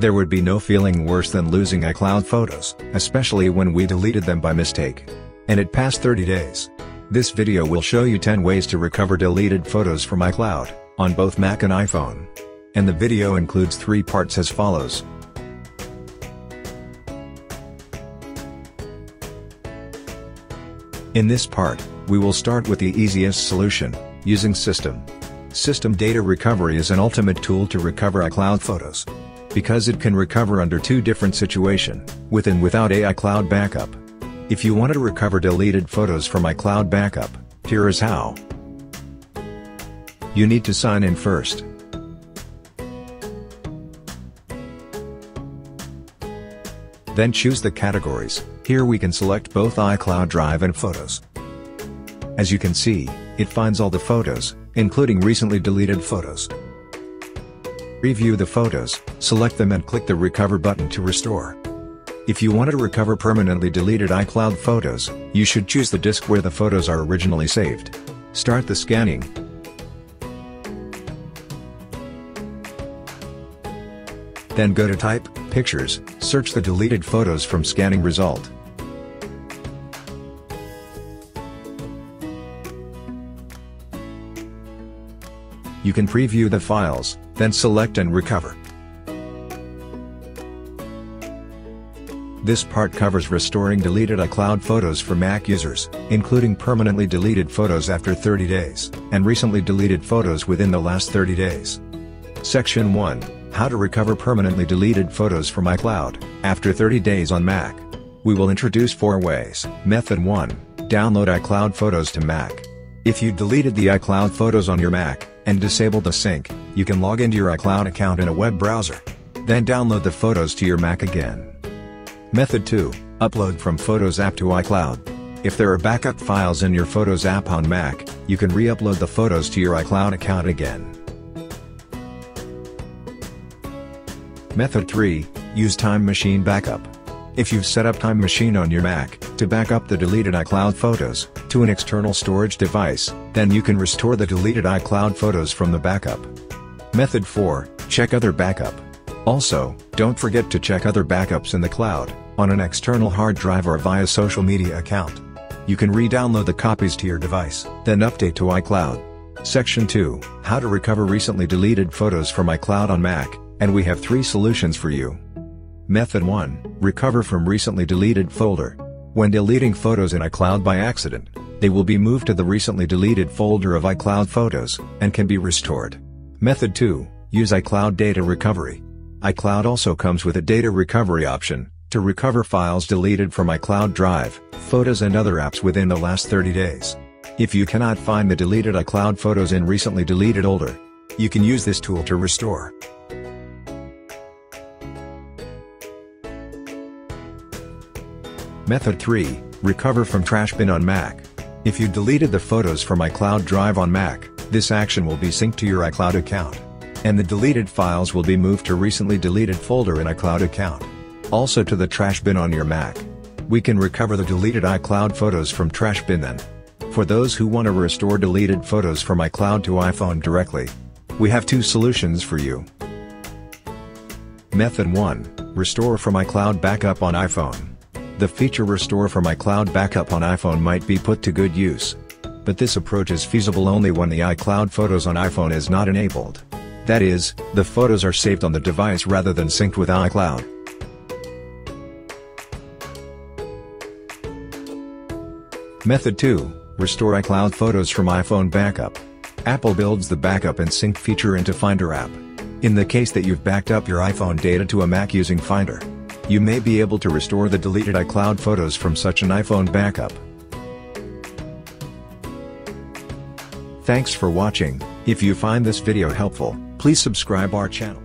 There would be no feeling worse than losing iCloud photos, especially when we deleted them by mistake. And it passed 30 days. This video will show you 10 ways to recover deleted photos from iCloud, on both Mac and iPhone. And the video includes three parts as follows. In this part, we will start with the easiest solution, using Cisdem. Cisdem Data Recovery is an ultimate tool to recover iCloud photos. Because it can recover under two different situation, with and without iCloud backup. If you want to recover deleted photos from iCloud backup, here is how. You need to sign in first. Then choose the categories, here we can select both iCloud Drive and Photos. As you can see, it finds all the photos, including recently deleted photos. Review the photos, select them and click the Recover button to restore. If you want to recover permanently deleted iCloud photos, you should choose the disk where the photos are originally saved. Start the scanning. Then go to Type, Pictures, search the deleted photos from scanning result. You can preview the files, then select and recover. This part covers restoring deleted iCloud photos for Mac users, including permanently deleted photos after 30 days, and recently deleted photos within the last 30 days. Section 1, How to recover permanently deleted photos from iCloud, after 30 days on Mac. We will introduce four ways. Method 1, Download iCloud photos to Mac. If you deleted the iCloud photos on your Mac, and disabled the sync, you can log into your iCloud account in a web browser. Then download the photos to your Mac again. Method 2, upload from Photos app to iCloud. If there are backup files in your Photos app on Mac, you can re-upload the photos to your iCloud account again. Method 3, use Time Machine Backup. If you've set up Time Machine on your Mac, to back up the deleted iCloud photos, to an external storage device, then you can restore the deleted iCloud photos from the backup. Method 4, check other backup. Also, don't forget to check other backups in the cloud, on an external hard drive or via social media account. You can re-download the copies to your device, then update to iCloud. Section 2, How to recover recently deleted photos from iCloud on Mac, and we have three solutions for you. Method 1, Recover from recently deleted folder. When deleting photos in iCloud by accident, they will be moved to the recently deleted folder of iCloud Photos, and can be restored. Method 2, use iCloud Data Recovery. iCloud also comes with a data recovery option, to recover files deleted from iCloud Drive, Photos and other apps within the last 30 days. If you cannot find the deleted iCloud photos in recently deleted older, you can use this tool to restore. Method 3, Recover from Trash Bin on Mac. If you deleted the photos from iCloud Drive on Mac, this action will be synced to your iCloud account. And the deleted files will be moved to recently deleted folder in iCloud account. Also to the trash bin on your Mac. We can recover the deleted iCloud photos from trash bin then. For those who want to restore deleted photos from iCloud to iPhone directly, we have two solutions for you. Method 1, Restore from iCloud Backup on iPhone. The feature Restore from iCloud Backup on iPhone might be put to good use. But this approach is feasible only when the iCloud Photos on iPhone is not enabled. That is, the photos are saved on the device rather than synced with iCloud. Method 2, Restore iCloud Photos from iPhone Backup. Apple builds the backup and sync feature into Finder app. In the case that you've backed up your iPhone data to a Mac using Finder, you may be able to restore the deleted iCloud photos from such an iPhone backup. Thanks for watching, if you find this video helpful, please subscribe our channel.